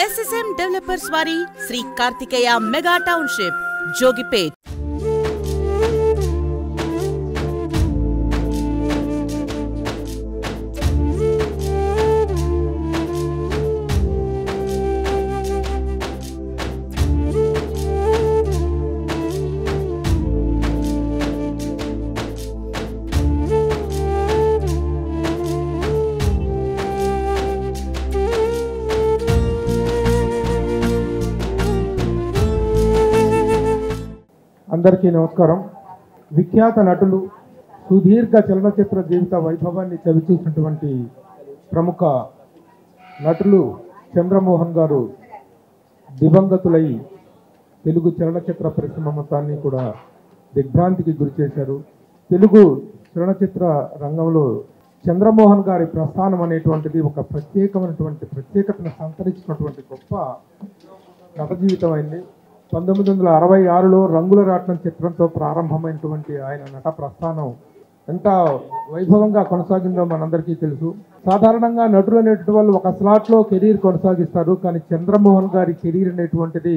S S M developers वारी Shri Kartikeya mega township Jogipet. అందరికీ నమస్కారం. విఖ్యాత నటులు సుదీర్ఘ చలనచిత్ర జీవిత వైభవాన్ని చవిచూసినటువంటి ప్రముఖ నటులు చంద్రమోహన్ గారు దివంగతులై తెలుగు చలనచిత్ర పరిశ్రమ మొత్తాన్ని కూడా దిగ్భ్రాంతికి గురి చేశారు. తెలుగు చలనచిత్ర రంగంలో చంద్రమోహన్ గారి ప్రస్థానం అనేటువంటిది ఒక ప్రత్యేకమైనటువంటి ప్రత్యేకతను సంతరించినటువంటి గొప్ప నట జీవితం అయింది. పంతొమ్మిది వందల అరవై ఆరులో రంగుల రాట్నం చిత్రంతో ప్రారంభమైనటువంటి ఆయన నట ప్రస్థానం ఎంత వైభవంగా కొనసాగిందో మనందరికీ తెలుసు. సాధారణంగా నటులు అనేటువంటి వాళ్ళు ఒక స్లాట్లో కెరీర్ కొనసాగిస్తారు కానీ చంద్రమోహన్ గారి కెరీర్ అనేటువంటిది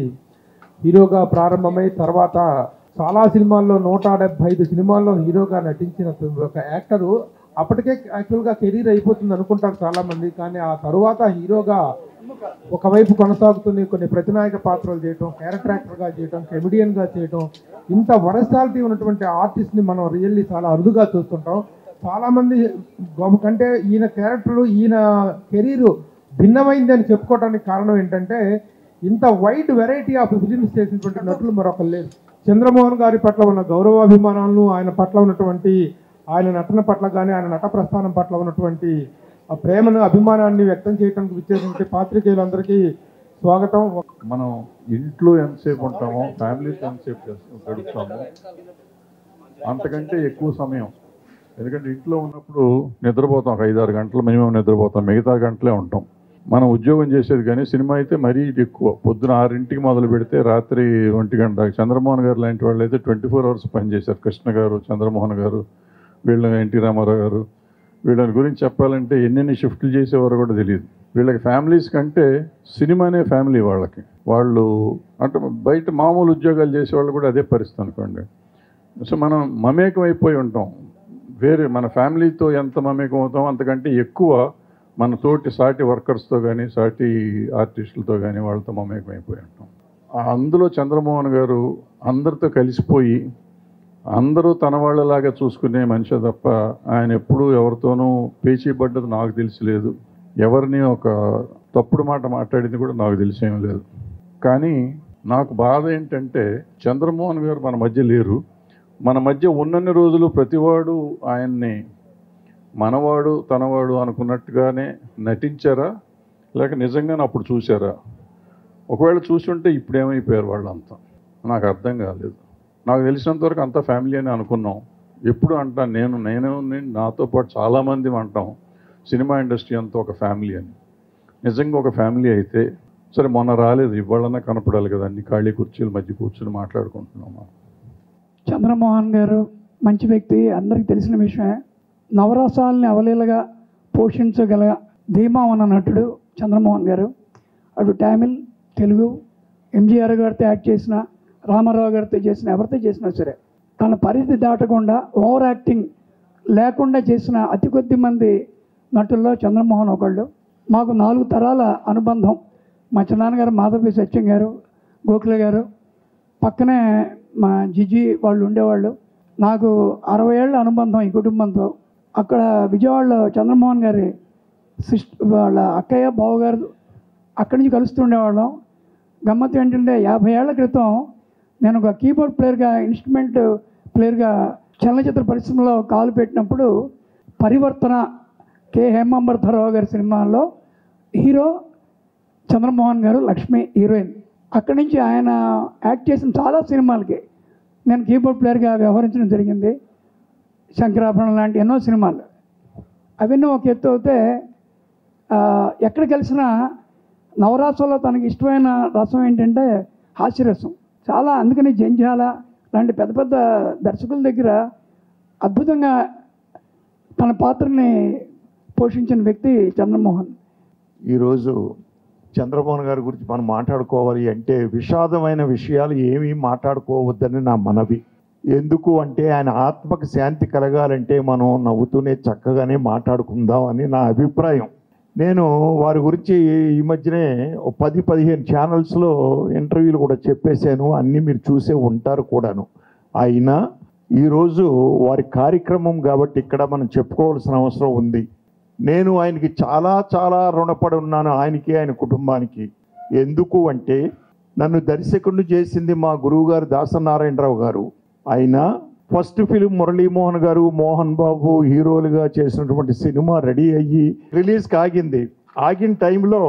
హీరోగా ప్రారంభమై తర్వాత చాలా సినిమాల్లో నూట డెబ్బై ఐదు సినిమాల్లో హీరోగా నటించిన ఒక యాక్టరు అప్పటికే యాక్చువల్గా కెరీర్ అయిపోతుంది అనుకుంటారు చాలామంది కానీ ఆ తరువాత హీరోగా ఒకవైపు కొనసాగుతుంది కొన్ని ప్రతినాయక పాత్రలు చేయటం క్యారెక్టర్ యాక్టర్గా చేయటం కెమిడియన్గా చేయటం ఇంత వరసాలిటీ ఉన్నటువంటి ఆర్టిస్ట్ని మనం రియల్లీ చాలా అరుదుగా చూస్తుంటాం. చాలామంది కంటే ఈయన క్యారెక్టర్లు ఈయన కెరీర్ భిన్నమైంది అని చెప్పుకోవడానికి కారణం ఏంటంటే ఇంత వైడ్ వెరైటీ ఆఫ్ ఫిలిమ్స్ చేసినటువంటి నటులు మరొకరు లేరు. చంద్రమోహన్ గారి పట్ల ఉన్న గౌరవాభిమానాలను ఆయన పట్ల ఉన్నటువంటి ఆయన నటన పట్ల కానీ ఆయన నట ప్రస్థానం పట్ల ఉన్నటువంటి ఆ ప్రేమను అభిమానాన్ని వ్యక్తం చేయడానికి విచ్చేసినటువంటి పాత్రికేయులందరికీ స్వాగతం. మనం ఇంట్లో ఎంతసేపు ఉంటామో ఫ్యామిలీతో ఎంతసేపు చేస్తాం గడుపుతాము అంతకంటే ఎక్కువ సమయం. ఎందుకంటే ఇంట్లో ఉన్నప్పుడు నిద్రపోతాం ఒక ఐదారు గంటలు మినిమం నిద్రపోతాం మిగతా గంటలే ఉంటాం. మనం ఉద్యోగం చేసేది కానీ సినిమా అయితే మరీ ఎక్కువ. పొద్దున ఆరింటికి మొదలు పెడితే రాత్రి ఒంటి గంట చంద్రమోహన్ గారు లాంటి వాళ్ళు అయితే ట్వంటీ ఫోర్ అవర్స్ పనిచేశారు కృష్ణ గారు చంద్రమోహన్ గారు వీళ్ళ ఎన్టీ రామారావు గారు వీళ్ళని గురించి చెప్పాలంటే ఎన్నెన్ని షిఫ్ట్లు చేసేవారో కూడా తెలియదు. వీళ్ళకి ఫ్యామిలీస్ కంటే సినిమానే ఫ్యామిలీ వాళ్ళకి. వాళ్ళు అంటే బయట మామూలు ఉద్యోగాలు చేసేవాళ్ళు కూడా అదే పరిస్థితి అనుకోండి. సో మనం మమేకం అయిపోయి ఉంటాం. వేరే మన ఫ్యామిలీతో ఎంత మమేకం అవుతామో అంతకంటే ఎక్కువ మన తోటి సాటి వర్కర్స్తో కానీ సాటి ఆర్టిస్టులతో కానీ వాళ్ళతో మమేకం అయిపోయి ఉంటాం. అందులో చంద్రమోహన్ గారు అందరితో కలిసిపోయి అందరూ తన వాళ్ళలాగా చూసుకునే మనిషి తప్ప ఆయన ఎప్పుడూ ఎవరితోనూ పేచీపడ్డది నాకు తెలిసి లేదు. ఎవరిని ఒక తప్పుడు మాట మాట్లాడింది కూడా నాకు తెలిసేం లేదు. కానీ నాకు బాధ ఏంటంటే చంద్రమోహన్ గారు మన మధ్య లేరు. మన మధ్య ఉన్నన్ని రోజులు ప్రతివాడు ఆయన్ని మనవాడు తనవాడు అనుకున్నట్టుగానే నటించారా? లేక నిజంగానే అప్పుడు చూసారా ఒకవేళ చూసి ఉంటే ఇప్పుడు ఏమైపోయారు వాళ్ళంతా? నాకు అర్థం కాలేదు. నాకు తెలిసినంత వరకు అంతా ఫ్యామిలీ అని అనుకున్నాం. ఎప్పుడు అంటాను నేను నేనే నేను నాతో పాటు చాలామంది అంటాం సినిమా ఇండస్ట్రీ అంతా ఒక ఫ్యామిలీ అని. నిజంగా ఒక ఫ్యామిలీ అయితే సరే మొన్న రాలేదు ఇవాళన్నా కనపడాలి కదా అన్ని ఖాళీ కుర్చీల మధ్య కూర్చొని మాట్లాడుకుంటున్నాము చంద్రమోహన్ గారు మంచి వ్యక్తి అందరికీ తెలిసిన విషయమే. నవరసాలని అవలీలగా పోషించగల ధీమా ఉన్న నటుడు చంద్రమోహన్ గారు. అటు తమిళ్ తెలుగు ఎంజీఆర్ గారితో యాక్ట్ చేసిన రామారావు గారితో చేసిన ఎవరితో చేసినా సరే తన పరిధి దాటకుండా ఓవర్ యాక్టింగ్ లేకుండా చేసిన అతి కొద్ది మంది నటుల్లో చంద్రమోహన్ ఒకళ్ళు మాకు నాలుగు తరాల అనుబంధం. మా చిన్నాన్నగారు మాధవి సత్యం గారు గోఖలే గారు పక్కనే మా జిజి వాళ్ళు ఉండేవాళ్ళు. నాకు అరవై ఏళ్ళ అనుబంధం ఈ కుటుంబంతో. అక్కడ విజయవాడలో చంద్రమోహన్ గారి సిస్ట్ వాళ్ళ అక్కయ్య బావగారు అక్కడి నుంచి కలుస్తుండేవాళ్ళం గమ్మత్తు ఏంటంటే యాభై ఏళ్ళ క్రితం నేను ఒక కీబోర్డ్ ప్లేయర్గా ఇన్స్ట్రుమెంట్ ప్లేయర్గా చలనచిత్ర పరిశ్రమలో కాలు పెట్టినప్పుడు పరివర్తన కె. హేమాంబరధరావు గారి సినిమాలో హీరో చంద్రమోహన్ గారు లక్ష్మి హీరోయిన్. అక్కడి నుంచి ఆయన యాక్ట్ చేసిన చాలా సినిమాలకి నేను కీబోర్డ్ ప్లేయర్గా వ్యవహరించడం జరిగింది. శంకరాభరణం లాంటి ఎన్నో సినిమాలు. అవన్నీ ఒక ఎత్తు అయితే ఎక్కడ కలిసినా నవరాసంలో తనకి ఇష్టమైన రసం ఏంటంటే హాస్యరసం. చాలా అందుకని జంజాల లాంటి పెద్ద పెద్ద దర్శకుల దగ్గర అద్భుతంగా తన పాత్రని పోషించిన వ్యక్తి చంద్రమోహన్. ఈరోజు చంద్రమోహన్ గారి గురించి మనం మాట్లాడుకోవాలి అంటే విషాదమైన విషయాలు ఏమీ మాట్లాడుకోవద్దని నా మనవి. ఎందుకు అంటే ఆయన ఆత్మకు శాంతి కలగాలంటే మనం నవ్వుతూనే చక్కగానే మాట్లాడుకుందాం అని నా అభిప్రాయం. నేను వారి గురించి ఈ మధ్యనే పది పదిహేను ఛానల్స్లో ఇంటర్వ్యూలు కూడా చెప్పేశాను. అన్నీ మీరు చూసే ఉంటారు కూడాను. అయినా ఈరోజు వారి కార్యక్రమం కాబట్టి ఇక్కడ మనం చెప్పుకోవాల్సిన అవసరం ఉంది. నేను ఆయనకి చాలా చాలా రుణపడి ఉన్నాను ఆయనకి ఆయన కుటుంబానికి. ఎందుకు అంటే నన్ను దర్శకుడిని చేసింది మా గురువుగారు దాసనారాయణరావు గారు. ఆయన ఫస్ట్ ఫిలిం మురళీమోహన్ గారు మోహన్ బాబు హీరోలుగా చేసినటువంటి సినిమా రెడీ అయ్యి రిలీజ్కి ఆగింది. ఆగిన టైంలో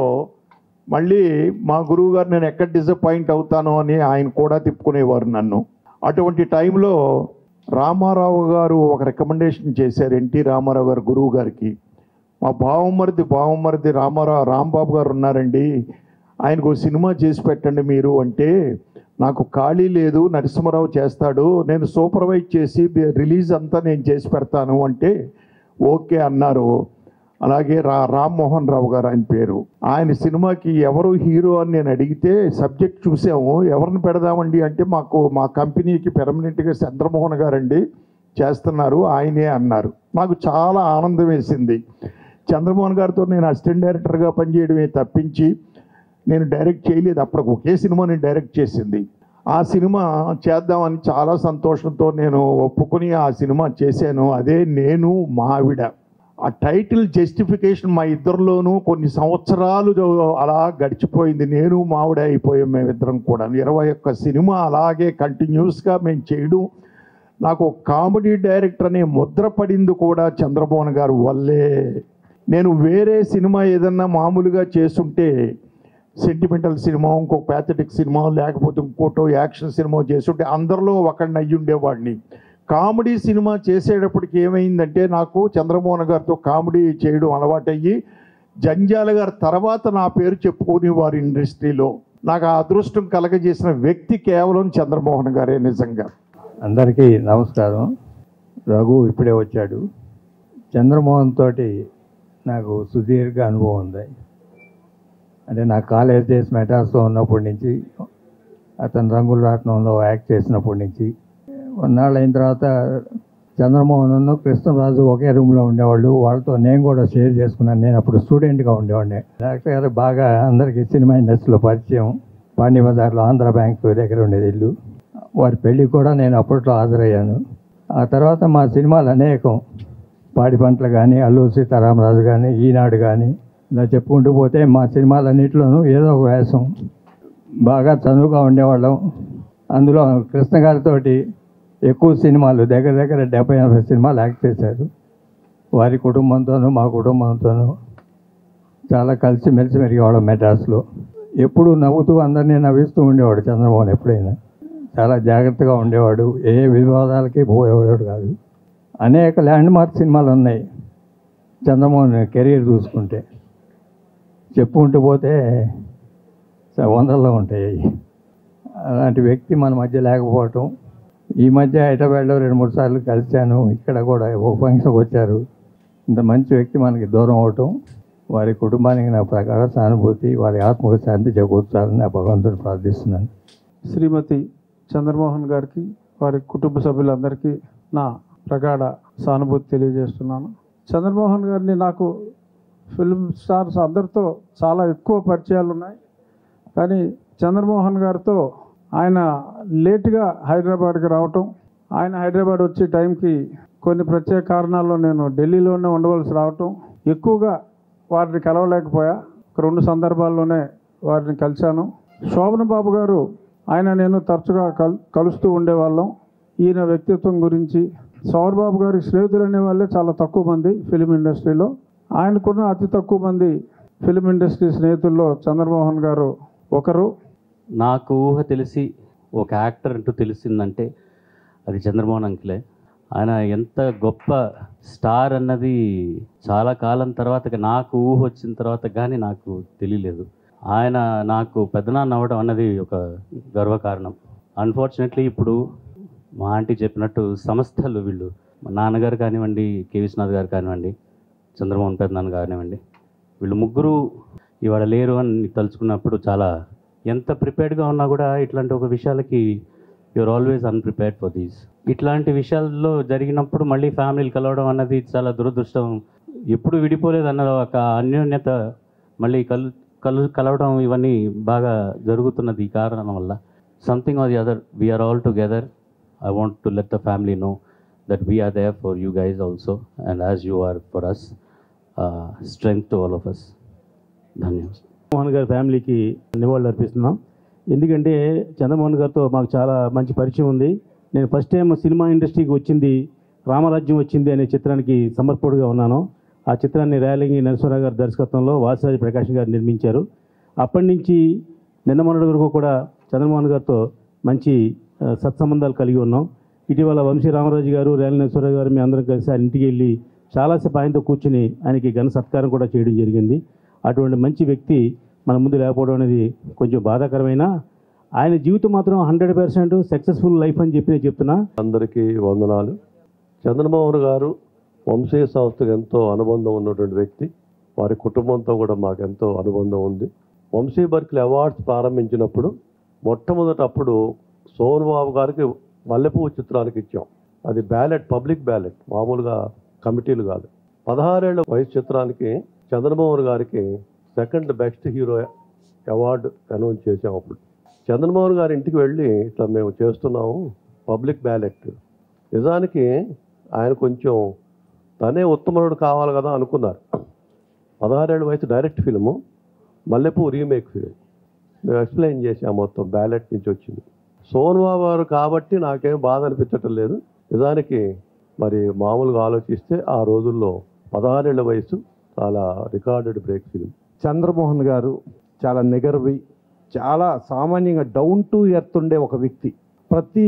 మళ్ళీ మా గురువు గారు నేను ఎక్కడ డిసప్పాయింట్ అవుతానో అని ఆయన కూడా తిప్పుకునేవారు నన్ను. అటువంటి టైంలో రామారావు గారు ఒక రికమెండేషన్ చేశారు ఎన్టీ రామారావు గారు గురువు గారికి మా బావమరిది బావమరిది రామారావు రాంబాబు గారు ఉన్నారండి. ఆయనకు ఒక సినిమా చేసి పెట్టండి మీరు అంటే నాకు ఖాళీ లేదు నరసింహరావు చేస్తాడు నేను సూపర్వైజ్ చేసి రిలీజ్ అంతా నేను చేసి పెడతాను అంటే ఓకే అన్నారు. అలాగే రా రామ్మోహన్ రావు గారు ఆయన పేరు. ఆయన సినిమాకి ఎవరు హీరో అని నేను అడిగితే సబ్జెక్ట్ చూసాము ఎవరిని పెడదామండి అంటే మాకు మా కంపెనీకి పెర్మనెంట్గా చంద్రమోహన్ గారండి చేస్తున్నారు ఆయనే అన్నారు. నాకు చాలా ఆనందం వేసింది. చంద్రమోహన్ గారితో నేను అసిస్టెంట్ డైరెక్టర్గా పనిచేయడమే తప్పించి నేను డైరెక్ట్ చేయలేదు. అప్పటికి ఒకే సినిమా నేను డైరెక్ట్ చేసింది. ఆ సినిమా చేద్దామని చాలా సంతోషంతో నేను ఒప్పుకొని ఆ సినిమా చేశాను. అదే నేను మావిడ ఆ టైటిల్ జస్టిఫికేషన్ మా ఇద్దరిలోనూ కొన్ని సంవత్సరాలు అలా గడిచిపోయింది. నేను మావిడ అయిపోయాం మేమిద్దరం కూడా ఇరవై ఒక్క సినిమా అలాగే కంటిన్యూస్గా మేము చేయడం. నాకు ఒక కామెడీ డైరెక్టర్ అనే ముద్ర పడింది కూడా చంద్రమోహన్ గారు వల్లే. నేను వేరే సినిమా ఏదన్నా మామూలుగా చేస్తుంటే సెంటిమెంటల్ సినిమా ఇంకొక ప్యాథటిక్ సినిమా లేకపోతే ఇంకోటో యాక్షన్ సినిమా చేస్తుంటే అందరిలో ఒకడిని అయ్యి ఉండేవాడిని. కామెడీ సినిమా చేసేటప్పటికి ఏమైందంటే నాకు చంద్రమోహన్ గారితో కామెడీ చేయడం అలవాటయ్యి జంజాల గారి తర్వాత నా పేరు చెప్పుకునే వారి ఇండస్ట్రీలో నాకు ఆ అదృష్టం కలగజేసిన వ్యక్తి కేవలం చంద్రమోహన్ గారే నిజంగా. అందరికీ నమస్కారం. రఘు ఇప్పుడే వచ్చాడు. చంద్రమోహన్ తోటి నాకు సుదీర్ఘ అనుభవం ఉంది. అంటే నా కాలేజ్ డేస్ మెడ్రాస్లో ఉన్నప్పటి నుంచి అతను రంగుల రాట్నంలో యాక్ట్ చేసినప్పటి నుంచి. కొన్నాళ్ళు అయిన తర్వాత చంద్రమోహన్ కృష్ణరాజు ఒకే రూమ్లో ఉండేవాళ్ళు. వాళ్ళతో నేను కూడా షేర్ చేసుకున్నాను. నేను అప్పుడు స్టూడెంట్గా ఉండేవాడిని. డాక్టర్ గారు బాగా అందరికీ సినిమా ఇండస్ట్రీలో పరిచయం. పాండ్య ఆంధ్ర బ్యాంక్ దగ్గర ఉండేది ఇల్లు. వారి పెళ్ళి కూడా నేను అప్పట్లో హాజరయ్యాను. ఆ తర్వాత మా సినిమాలు అనేకం. పాడి పంటలు కానీ అల్లూరి సీతారామరాజు కానీ ఈనాడు కానీ ఇలా చెప్పుకుంటూ పోతే మా సినిమాలన్నింటిలోనూ ఏదో ఒక వేషం. బాగా చదువుగా ఉండేవాళ్ళం. అందులో కృష్ణ గారితో ఎక్కువ సినిమాలు దగ్గర దగ్గర డెబ్బై ఎనభై సినిమాలు యాక్ట్ చేశారు. వారి కుటుంబంతోనూ మా కుటుంబంతోనూ చాలా కలిసి మెలిసి మెరిగేవాళ్ళం మెడ్రాస్లో. ఎప్పుడు నవ్వుతూ అందరినీ నవ్విస్తూ ఉండేవాడు చంద్రమోహన్ ఎప్పుడైనా. చాలా జాగ్రత్తగా ఉండేవాడు. ఏ వివాదాలకి పోయేవాడు కాదు. అనేక ల్యాండ్ మార్క్ సినిమాలు ఉన్నాయి చంద్రమోహన్ కెరీర్ చూసుకుంటే. చెప్పుకుంటూ పోతే వందల్లో ఉంటాయి. అలాంటి వ్యక్తి మన మధ్య లేకపోవటం. ఈ మధ్య హైదరాబాద్లో రెండు మూడు సార్లు కలిశాను. ఇక్కడ కూడా ఓ ఫంక్షన్కి వచ్చారు. ఇంత మంచి వ్యక్తి మనకి దూరం అవటం. వారి కుటుంబానికి నా ప్రకార సానుభూతి వారి ఆత్మకు శాంతి చేకూర్చాలని నా భగవంతుని ప్రార్థిస్తున్నాను. శ్రీమతి చంద్రమోహన్ గారికి వారి కుటుంబ సభ్యులందరికీ నా ప్రగాఢ సానుభూతి తెలియజేస్తున్నాను. చంద్రమోహన్ గారిని నాకు ఫిల్మ్ స్టార్స్ అందరితో చాలా ఎక్కువ పరిచయాలు ఉన్నాయి. కానీ చంద్రమోహన్ గారితో ఆయన లేటుగా హైదరాబాద్కి రావటం ఆయన హైదరాబాద్ వచ్చే టైంకి కొన్ని ప్రత్యేక కారణాల్లో నేను ఢిల్లీలోనే ఉండవలసి రావటం ఎక్కువగా వారిని కలవలేకపోయా. రెండు సందర్భాల్లోనే వారిని కలిశాను. శోభన బాబు గారు ఆయన నేను తరచుగా కల్ కలుస్తూ ఉండేవాళ్ళం. ఈయన వ్యక్తిత్వం గురించి సౌర్ బాబు గారి స్నేహితులు అనే వాళ్ళే చాలా తక్కువ మంది ఫిలిం ఇండస్ట్రీలో. ఆయనకున్న అతి తక్కువ మంది ఫిలిం ఇండస్ట్రీ స్నేహితుల్లో చంద్రమోహన్ గారు ఒకరు. నాకు ఊహ తెలిసి ఒక యాక్టర్ అంటూ తెలిసిందంటే అది చంద్రమోహన్ అంకిలే. ఆయన ఎంత గొప్ప స్టార్ అన్నది చాలా కాలం తర్వాత నాకు ఊహ వచ్చిన తర్వాత కానీ నాకు తెలియలేదు. ఆయన నాకు పెద్దనాన్న అవ్వడం అన్నది ఒక గర్వకారణం. అన్ఫార్చునేట్లీ ఇప్పుడు మా ఆంటీ చెప్పినట్టు సంస్థలు వీళ్ళు. మా నాన్నగారు కానివ్వండి కే విశ్వనాథ్ గారు కానివ్వండి చంద్రమోహన్ పెద్దనాన్న కానివ్వండి. వీళ్ళు ముగ్గురు ఇవాళ లేరు అని తలుచుకున్నప్పుడు చాలా ఎంత ప్రిపేర్డ్గా ఉన్నా కూడా ఇట్లాంటి ఒక విషయాలకి you are always unprepared for these ఇట్లాంటి విషయాల్లో జరిగినప్పుడు మళ్ళీ ఫ్యామిలీలు కలవడం అన్నది చాలా దురదృష్టం. ఎప్పుడు విడిపోలేదు అన్న ఒక అన్యోన్యత మళ్ళీ కలు కలు కలవడం ఇవన్నీ బాగా జరుగుతున్నది ఈ కారణం వల్ల. Something are the other we're all together I want to let the family know that we're there for you guys also and as you are for us strength to all of us ధన్యవాదాలు. మోహన్ గారి ఫ్యామిలీకి నివాళులు అర్పిస్తున్నాం. ఎందుకంటే చంద్రమోహన్ గారితో మాకు చాలా మంచి పరిచయం ఉంది. నేను ఫస్ట్ టైం సినిమా ఇండస్ట్రీకి వచ్చింది రామరాజ్యం వచ్చింది అనే చిత్రానికి సమర్పణగా ఉన్నాను. ఆ చిత్రాన్ని ర్యాలింగి నరసింహరావు గారి దర్శకత్వంలో వాసిరాజ ప్రకాశం గారు నిర్మించారు. అప్పటి నుంచి నిన్న మొన్నటి వరకు కూడా చంద్రమోహన్ గారితో మంచి సత్సంబంధాలు కలిగి ఉన్నాం. ఇటీవల వంశీ రామరాజు గారు ర్యాలి నరసింహరావు గారు మీ అందరం కలిసి ఇంటికి వెళ్ళి చాలాసేపు ఆయనతో కూర్చుని ఆయనకి ఘన సత్కారం కూడా చేయడం జరిగింది. అటువంటి మంచి వ్యక్తి మన ముందు లేకపోవడం అనేది కొంచెం బాధాకరమైన ఆయన జీవితం మాత్రం హండ్రెడ్ పర్సెంట్ సక్సెస్ఫుల్ లైఫ్ అని చెప్పి నేను చెప్తున్నా. అందరికీ వందనాలు. చంద్రమోహన్ గారు వంశీయ సంస్థకు ఎంతో అనుబంధం ఉన్నటువంటి వ్యక్తి. వారి కుటుంబంతో కూడా మాకు ఎంతో అనుబంధం ఉంది. వంశీ బర్కిల్ అవార్డ్స్ ప్రారంభించినప్పుడు మొట్టమొదట అప్పుడు సోన్ బాబు గారికి మల్లెపువ్వు చిత్రానికి ఇచ్చాం. అది బ్యాలెట్ పబ్లిక్ బ్యాలెట్. మామూలుగా కమిటీలు కాదు. పదహారేళ్ళ వయసు చిత్రానికి చంద్రమోహన్ గారికి second best hero award announce చేసాం అప్పుడు. చంద్రమోహన్ గారి ఇంటికి వెళ్ళి ఇట్లా మేము చేస్తున్నాము పబ్లిక్ బ్యాలెట్. నిజానికి ఆయన కొంచెం తనే ఉత్తమరుడు కావాలి కదా అనుకున్నారు. పదహారేళ్ళ వయసు direct film Mallepoo remake film మేము ఎక్స్ప్లెయిన్ చేసాం మొత్తం బ్యాలెట్ నుంచి వచ్చింది. సోన్వా గారు కాబట్టి నాకేం బాధ అనిపించటం లేదు. నిజానికి మరి మామూలుగా ఆలోచిస్తే ఆ రోజుల్లో పదహారేళ్ళ వయసు చాలా రికార్డెడ్ బ్రేక్ ఫిలిం. చంద్రమోహన్ గారు చాలా నిగర్వి చాలా సామాన్యంగా డౌన్ టు ఎర్త్ ఉండే ఒక వ్యక్తి. ప్రతి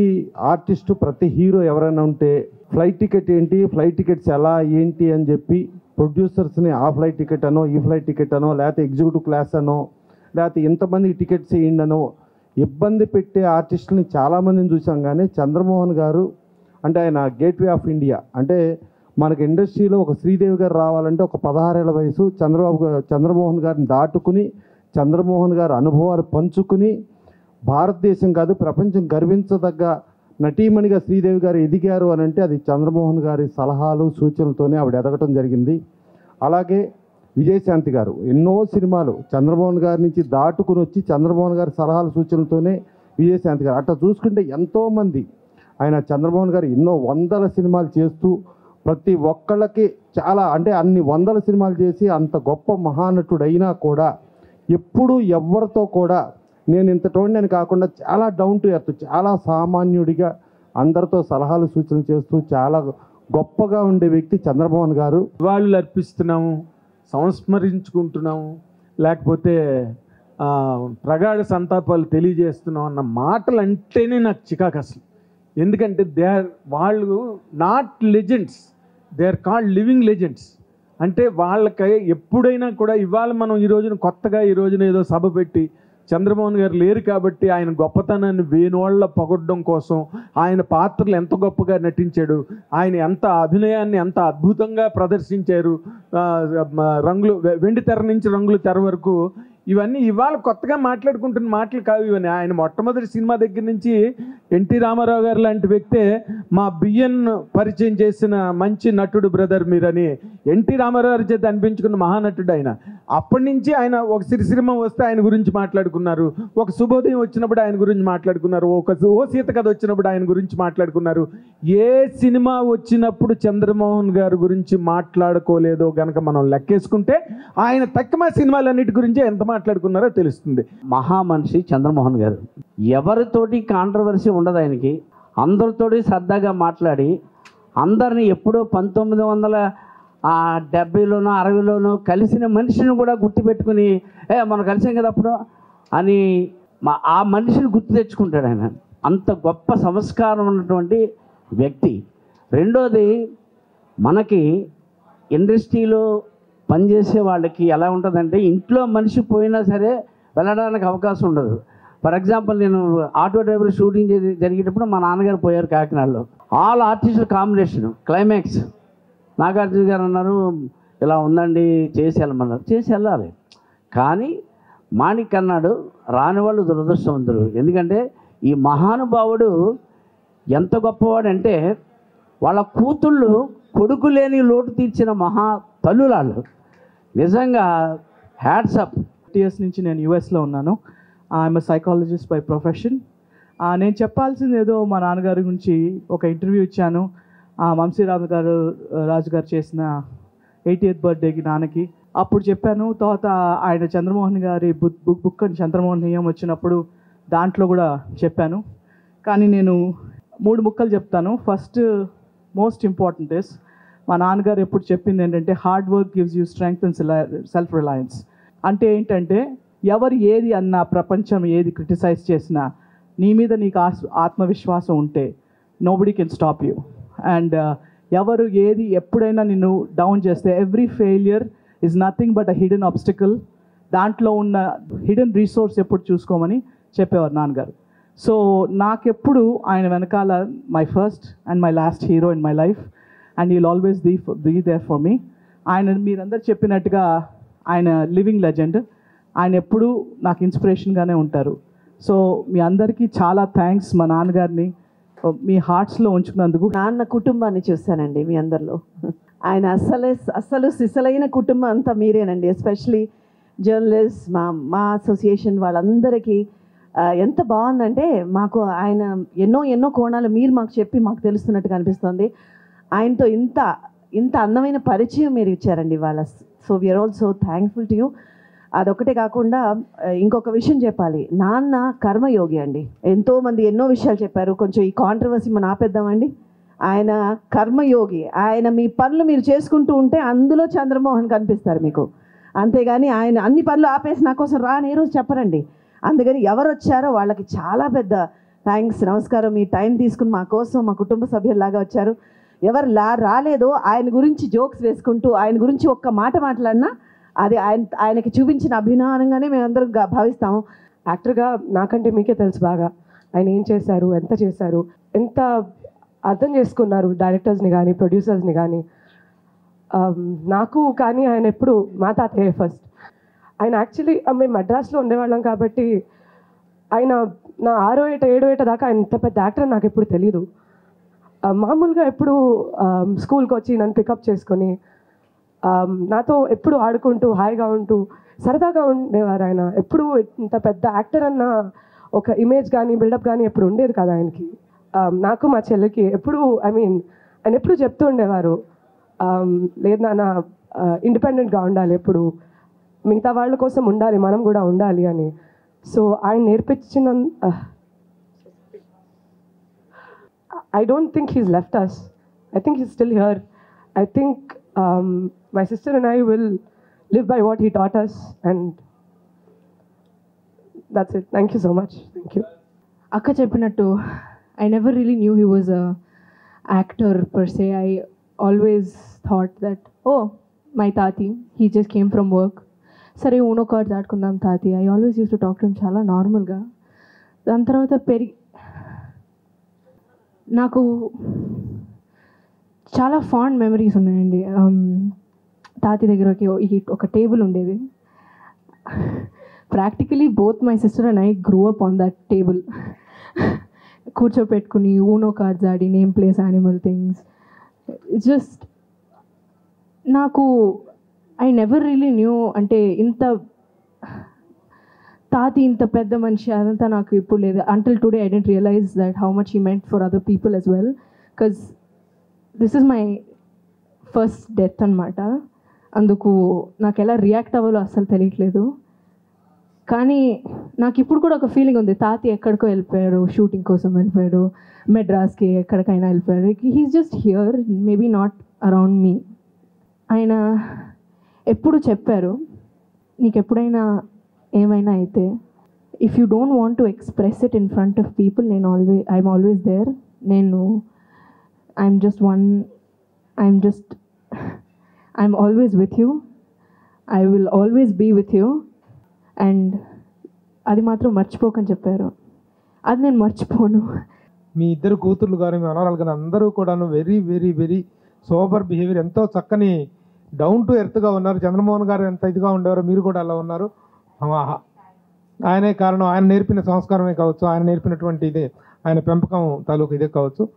ఆర్టిస్టు ప్రతి హీరో ఎవరైనా ఉంటే ఫ్లైట్ టికెట్ ఏంటి ఫ్లైట్ టికెట్స్ ఎలా ఏంటి అని చెప్పి ప్రొడ్యూసర్స్ని ఆ ఫ్లైట్ టికెట్ అనో ఈ ఫ్లైట్ టికెట్ అనో లేకపోతే ఎగ్జిక్యూటివ్ క్లాస్ అనో లేకపోతే ఇంతమందికి టికెట్స్ వేయండి అనో ఇబ్బంది పెట్టే ఆర్టిస్టులని చాలామందిని చూసాం. కానీ చంద్రమోహన్ గారు అంటే ఆయన గేట్వే ఆఫ్ ఇండియా అంటే మనకి ఇండస్ట్రీలో ఒక శ్రీదేవి గారు రావాలంటే ఒక పదహారేళ్ళ వయసు చంద్రబాబు చంద్రమోహన్ గారిని దాటుకుని చంద్రమోహన్ గారి అనుభవాలు పంచుకుని భారతదేశం కాదు ప్రపంచం గర్వించదగ్గ నటీమణిగా శ్రీదేవి గారు ఎదిగారు అని అంటే అది చంద్రమోహన్ గారి సలహాలు సూచనలతోనే ఆవిడ ఎదగటం జరిగింది. అలాగే విజయశాంతి గారు ఎన్నో సినిమాలు చంద్రమోహన్ గారి నుంచి దాటుకుని వచ్చి చంద్రమోహన్ గారి సలహాలు సూచనలతోనే విజయశాంతి గారు. అట్లా చూసుకుంటే ఎంతోమంది ఆయన చంద్రమోహన్ గారు ఎన్నో వందల సినిమాలు చేస్తూ ప్రతి ఒక్కళ్ళకి చాలా అంటే అన్ని వందల సినిమాలు చేసి అంత గొప్ప మహానటుడైనా కూడా ఎప్పుడు ఎవరితో కూడా నేను ఇంతటోడిని అని కాకుండా చాలా డౌన్ టు ఎర్త్ చాలా సామాన్యుడిగా అందరితో సలహాలు సూచనలు చేస్తూ చాలా గొప్పగా ఉండే వ్యక్తి చంద్రమోహన్ గారు. నివాళులు అర్పిస్తున్నాము సంస్మరించుకుంటున్నాము లేకపోతే ప్రగాఢ సంతాపాలు తెలియజేస్తున్నాం అన్న మాటలు అంటేనే నాకు చికాకు అసలు. ఎందుకంటే దే ఆర్ వాళ్ళు not legends they are called living legends. అంటే వాళ్ళకి ఎప్పుడైనా కూడా ఇవాళ మనం ఈ రోజున కొత్తగా ఈ రోజున ఏదో సభ పెట్టి చంద్రమోహన్ గారు లేరు కాబట్టి ఆయన గొప్పతనాన్ని వేణోళ్ళ పొగడ్డం కోసం ఆయన పాత్రలు ఎంత గొప్పగా నటించాడు ఆయన ఎంత అభినయాన్ని ఎంత అద్భుతంగా ప్రదర్శించారు రంగులు వెండి తెర నుంచి రంగుల తెర వరకు ఇవన్నీ ఇవాళ కొత్తగా మాట్లాడుకుంటున్న మాటలు కావు ఇవన్నీ. ఆయన మొట్టమొదటి సినిమా దగ్గర నుంచి ఎన్టీ రామారావు గారు లాంటి వ్యక్తే మా బియ్యన్ పరిచయం చేసిన మంచి నటుడు బ్రదర్ మీరని ఎన్టీ రామారావు గారి చేత అనిపించుకున్న మహానటుడు ఆయన. అప్పటి నుంచి ఆయన ఒక సిరిసిరిమ వస్తే ఆయన గురించి మాట్లాడుకున్నారు. ఒక శుభోదయం వచ్చినప్పుడు ఆయన గురించి మాట్లాడుకున్నారు. ఒక ఓ సీత కథ వచ్చినప్పుడు ఆయన గురించి మాట్లాడుకున్నారు. ఏ సినిమా వచ్చినప్పుడు చంద్రమోహన్ గారి గురించి మాట్లాడుకోలేదో గనక మనం లెక్కేసుకుంటే ఆయన తక్కువ సినిమాలన్నిటి గురించి ఎంత మాట్లాడుకున్నారో తెలుస్తుంది. మహా మనిషి చంద్రమోహన్ గారు. ఎవరితోటి కాంట్రవర్సీ ఉండదు ఆయనకి. అందరితోటి సరదాగా మాట్లాడి అందరిని ఎప్పుడో పంతొమ్మిది వందల ఆ డెబ్బైలోనో అరవైలోనో కలిసిన మనిషిని కూడా గుర్తుపెట్టుకుని ఏ మనం కలిసాం కదా అప్పుడు? అని మా ఆ మనిషిని గుర్తు తెచ్చుకుంటాడు ఆయన. అంత గొప్ప సంస్కారం ఉన్నటువంటి వ్యక్తి. రెండోది మనకి ఇండస్ట్రీలో పనిచేసే వాళ్ళకి ఎలా ఉంటుందంటే ఇంట్లో మనిషి పోయినా సరే వెళ్ళడానికి అవకాశం ఉండదు. ఫర్ ఎగ్జాంపుల్ నేను ఆటో డ్రైవర్ షూటింగ్ జరిగేటప్పుడు మా నాన్నగారు పోయారు కాకినాడలో. ఆల్ ఆర్టిస్టుల కాంబినేషన్ క్లైమాక్స్. నాగార్జున గారు అన్నారు ఇలా ఉందండి చేసి వెళ్ళమన్నారు చేసి వెళ్ళాలి కానీ మాణిక్ అన్నాడు రాని వాళ్ళు దురదృష్టవంతులు. ఎందుకంటే ఈ మహానుభావుడు ఎంత గొప్పవాడంటే వాళ్ళ కూతుళ్ళు కొడుకు లేని లోటు తీర్చిన మహా తల్లులాళ్ళు. నిజంగా హ్యాట్సప్ ఇయర్స్ నుంచి నేను యూఎస్లో ఉన్నాను. ఐఎమ్ సైకాలజిస్ట్ బై ప్రొఫెషన్ నేను చెప్పాల్సింది ఏదో మా నాన్నగారి గురించి ఒక ఇంటర్వ్యూ ఇచ్చాను. వంశీరామ్ గారు రాజు గారు చేసిన ఎయిటీఎత్ బర్త్డేకి నాన్నకి. అప్పుడు చెప్పాను తర్వాత ఆయన చంద్రమోహన్ గారి బుక్ బుక్ బుక్ అని చంద్రమోహన్ నియం వచ్చినప్పుడు దాంట్లో కూడా చెప్పాను. కానీ నేను మూడు ముక్కలు చెప్తాను. ఫస్ట్ మోస్ట్ ఇంపార్టెంట్ ఇస్ మా నాన్నగారు ఎప్పుడు చెప్పింది ఏంటంటే hard work gives you strength and self reliance అంటే ఏంటంటే ఎవరు ఏది అన్నా ప్రపంచం ఏది క్రిటిసైజ్ చేసినా నీ మీద నీకు ఆత్మవిశ్వాసం ఉంటే nobody can stop you and uh, ఎవరు ఏది ఎప్పుడైనా నిన్ను డౌన్ చేస్తే every failure is nothing but a hidden obstacle దాంట్లో ఉన్న హిడెన్ రీసోర్స్ ఎప్పుడు చూసుకోమని చెప్పేవారు నాన్నగారు. సో నాకెప్పుడు ఆయన వెనకాల my first and my last hero in my life and you'll always the be there for me ఆయన మీరందరు చెప్పినట్టుగా ఆయన లివింగ్ లెజెండ్ ఆయన ఎప్పుడూ నాకు ఇన్స్పిరేషన్గానే ఉంటారు. సో మీ అందరికీ చాలా థ్యాంక్స్ మా నాన్నగారిని. మీ హార్ట్స్లో ఉంచుకున్నందుకు. నాన్న కుటుంబాన్ని చూశానండి మీ అందరిలో. ఆయన అస్సలే అస్సలు సిసలైన కుటుంబం అంతా మీరేనండి. ఎస్పెషలీ జర్నలిస్ట్ మా మా అసోసియేషన్ వాళ్ళందరికీ ఎంత బాగుందంటే మాకు ఆయన ఎన్నో ఎన్నో కోణాలు మీరు మాకు చెప్పి మాకు తెలుస్తున్నట్టుగా అనిపిస్తుంది. ఆయనతో ఇంత ఇంత అందమైన పరిచయం మీరు ఇచ్చారండి వాళ్ళ so we are also thankful to you అదొకటే కాకుండా ఇంకొక విషయం చెప్పాలి. నాన్న కర్మయోగి అండి. ఎంతోమంది ఎన్నో విషయాలు చెప్పారు. కొంచెం ఈ కాంట్రవర్సీ మనం ఆపేద్దామండి. ఆయన కర్మయోగి. ఆయన మీ పనులు మీరు చేసుకుంటూ ఉంటే అందులో చంద్రమోహన్ కనిపిస్తారు మీకు. అంతేగాని ఆయన అన్ని పనులు ఆపేసి నా కోసం రాని ఏ రోజు చెప్పరండి. అందుకని ఎవరు వచ్చారో వాళ్ళకి చాలా పెద్ద థ్యాంక్స్ నమస్కారం. మీ టైం తీసుకుని మా కోసం మా కుటుంబ సభ్యుల్లాగా వచ్చారు. ఎవరు లా రాలేదో ఆయన గురించి జోక్స్ వేసుకుంటూ ఆయన గురించి ఒక్క మాట మాట్లాడినా అది ఆయన ఆయనకి చూపించిన అభిమానంగానే మేమందరం భావిస్తాము. యాక్టర్గా నాకంటే మీకే తెలుసు బాగా. ఆయన ఏం చేశారు ఎంత చేశారు ఎంత అర్థం చేసుకున్నారు డైరెక్టర్స్ని కానీ ప్రొడ్యూసర్స్ని కానీ నాకు కానీ ఆయన ఎప్పుడు మా తాతయ్య ఫస్ట్ ఆయన యాక్చువల్లీ మేము మద్రాస్లో ఉండేవాళ్ళం కాబట్టి ఆయన నా ఆరో ఏట ఏడో ఏట దాకా ఆయన ఇంత పెద్ద యాక్టర్ నాకు ఎప్పుడు తెలియదు మామూలుగా ఎప్పుడు స్కూల్కి వచ్చి నన్ను పికప్ చేసుకొని నాతో ఎప్పుడు ఆడుకుంటూ హాయిగా ఉంటూ సరదాగా ఉండేవారు ఆయన. ఎప్పుడు ఇంత పెద్ద యాక్టర్ అన్న ఒక ఇమేజ్ కానీ బిల్డప్ కానీ ఎప్పుడు ఉండేది కదా ఆయనకి. నాకు మా చెల్లికి ఎప్పుడు ఐ మీన్ ఆయన ఎప్పుడు చెప్తూ ఉండేవారు. లేదు నాన్న ఇండిపెండెంట్గా ఉండాలి ఎప్పుడు. మిగతా వాళ్ళ కోసం ఉండాలి మనం కూడా ఉండాలి అని. సో ఆయన నేర్పించిన I don't think he's left us I think he's still here I think um, my sister and I will live by what he taught us, and that's it. Thank you so much. Thank you. అక్క చెప్పినట్టు I never really knew he was a actor per se I always thought that oh my తాతి he just came from work సరే Uno cards ఆడుకుందాం తాతి I always used to talk to చాలా నార్మల్గా దాని తర్వాత పెరిగి నాకు చాలా ఫాండ్ మెమరీస్ ఉన్నాయండి. తాతి దగ్గరకి ఈ ఒక టేబుల్ ఉండేది. Practically both my sister and I grow up on that table కూర్చోపెట్టుకుని Uno cards Audi name place animal things just నాకు ఐ నెవర్ రియలీ న్యూ అంటే ఇంత తాతి ఇంత పెద్ద మనిషి అదంతా నాకు ఇప్పుడు లేదు. Until today I didn't realize that how much I meant for other people as well because this is my first death అనమాట అందుకు నాకు ఎలా రియాక్ట్ అవ్వాలో అస్సలు తెలియట్లేదు. కానీ నాకు ఇప్పుడు కూడా ఒక ఫీలింగ్ ఉంది. తాతి ఎక్కడికో వెళ్ళిపోయాడు షూటింగ్ కోసం వెళ్ళిపోయాడు మెడ్రాస్కి ఎక్కడికైనా వెళ్ళిపోయాడు. He's just here maybe not around me ఆయన ఎప్పుడు చెప్పారు నీకు ఎప్పుడైనా ఏమైనా అయితే if you don't want to express it in front of people నేను ఆల్వేస్ ఐఎమ్ ఆల్వేస్ దేర్ నేను I'm just one I'm just I'm always with you. I will always be with you and అది మాత్రం మర్చిపోకని చెప్పారు. అది నేను మర్చిపోను. మీ ఇద్దరు కూతుర్లు కానీ మీ మనవరాలు కానీ అందరూ కూడాను very very very sober behaviour ఎంతో చక్కని డౌన్ టు ఎర్త్గా ఉన్నారు. చంద్రమోహన్ గారు ఎంత ఇదిగా ఉండేవారో మీరు కూడా అలా ఉన్నారు. ఆయనే కారణం ఆయన నేర్పిన సంస్కారమే కావచ్చు ఆయన నేర్పినటువంటి ఇదే ఆయన పెంపకం తాలూకు ఇదే కావచ్చు.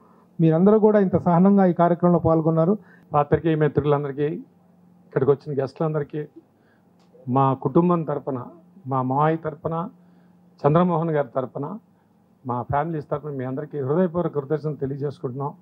మీరందరూ కూడా ఇంత సహనంగా ఈ కార్యక్రమంలో పాల్గొన్నారు. పాత్రికేయ మిత్రులందరికీ ఇక్కడికి వచ్చిన గెస్టులందరికీ మా కుటుంబం తరపున మా మావయ్య తరపున చంద్రమోహన్ గారి తరపున మా ఫ్యామిలీస్ తరపున మీ అందరికీ హృదయపూర్వక కృతజ్ఞతలు తెలియజేసుకుంటున్నాం.